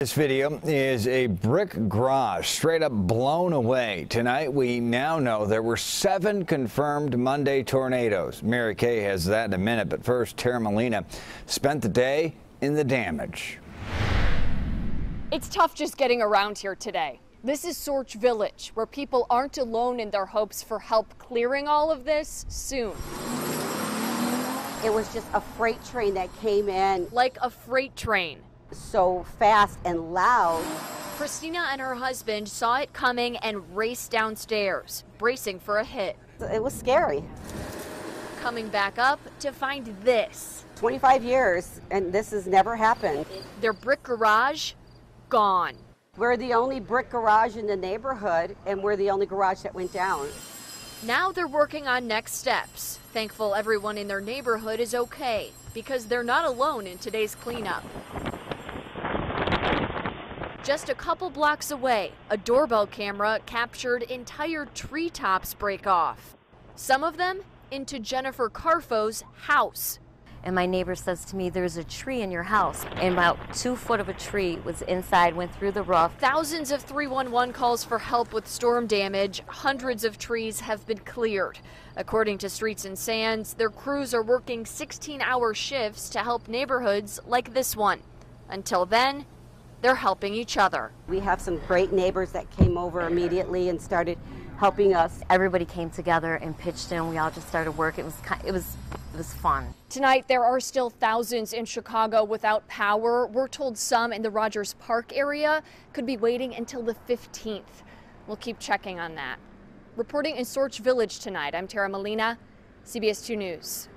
This video is a brick garage straight up blown away. Tonight, we now know there were seven confirmed Monday tornadoes. Mary Kay has that in a minute, but first, Tara Molina spent the day in the damage. It's tough just getting around here today. This is Schorsch Village, where people aren't alone in their hopes for help clearing all of this soon. It was just a freight train that came in Like a freight train. So fast and loud. Christina and her husband saw it coming and raced downstairs, bracing for a hit. It was scary. Coming back up to find this 25 years, and this has never happened. their brick garage gone. We're the only brick garage in the neighborhood, and we're the only garage that went down. Now they're working on next steps. Thankful everyone in their neighborhood is okay because they're not alone in today's cleanup. Just a couple blocks away, a doorbell camera captured entire treetops break off. Some of them into Jennifer Carfo's house. And my neighbor says to me, There's a tree in your house. And about two foot of a tree was inside, went through the roof. Thousands of 311 calls for help with storm damage. Hundreds of trees have been cleared. According to Streets and Sands, their crews are working 16 hour shifts to help neighborhoods like this one. Until then, they're helping each other. We have some great neighbors that came over immediately and started helping us. Everybody came together and pitched in. We all just started work. It was ki- it was it was fun. Tonight, there are still thousands in Chicago without power. We're told some in the Rogers Park area could be waiting until the 15th. We'll keep checking on that. Reporting in Schorsch Village tonight, I'm Tara Molina, CBS 2 News.